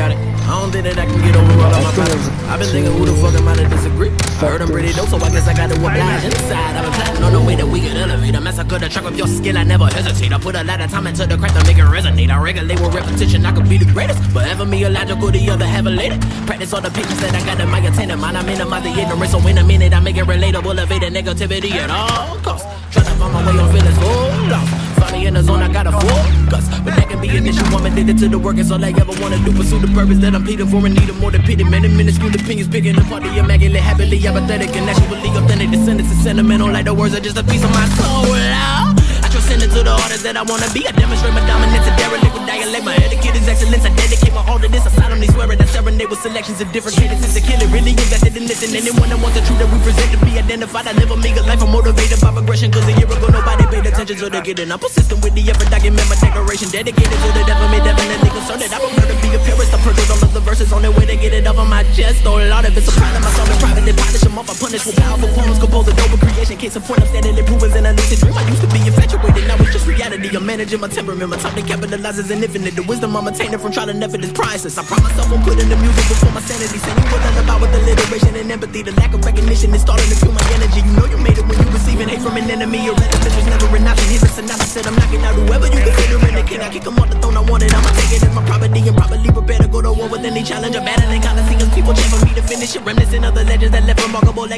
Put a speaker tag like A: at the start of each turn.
A: I don't think that I can get over all of my problems. I've been thinking who the fuck am I to disagree? I heard I'm pretty dope, so I guess I gotta apply inside. I've been plotting on the way that we can elevate. I massacre the track your skill, I never hesitate. I put a lot of time into the craft to make it resonate. I regulate with repetition, I could be the greatest. But ever me illogical, the other have a later. Practice all the patience that I got in my attendant mind. I minimize the ignorance, so in a minute I make it relatable, evade the negativity at all costs. Addicted to the work, it's all I ever wanna do. Pursue the purpose that I'm pleading for and need it more than pity. Many minuscule opinions, picking apart the immaculate, happily apathetic, and actually authentic. Descendants is sentimental, like the words are just a piece of my soul. I transcend into the artist that I wanna be. I demonstrate my dominance, a derelict with dialect. My etiquette is excellence. I dedicate my all to this. I solemnly swear it. I serenade with selections of different cadences to kill it. Really invested in this, and anyone that wants the truth that we present to be identified. I live a meager life. I'm motivated by progression. Cause a year ago nobody paid attention to the getting. I'm persistent with the effort. Document my declaration. Dedicated to the devil. Me definitely concerned I prefer to be a purist. I purchase all of the verses on their way to get it off of my chest. Oh Lord, if it's a problem, I solve it privately. Polish them off. I punish with powerful poems. Compose a noble creation. Case in point, I'm standing in improvers in a lucid dream. I used to be infatuated. Now it's just reality. I'm managing my temperament. My time to capitalize is infinite. The wisdom I'm attaining from trial and effort is priceless. I promise I won't put in the music before my sanity. Saying you will learn about with alliteration and empathy. The lack of recognition is starting to fuel my energy. You know you made it when you receiving hate from an enemy. Said I'm knocking out whoever you considering the king. I kick him off the throne. I want it. I'ma take it as my property and probably prepare to go to war with any challenge. A battling coliseums. People champ for me to finish it. Reminiscent of the legends that left remarkable.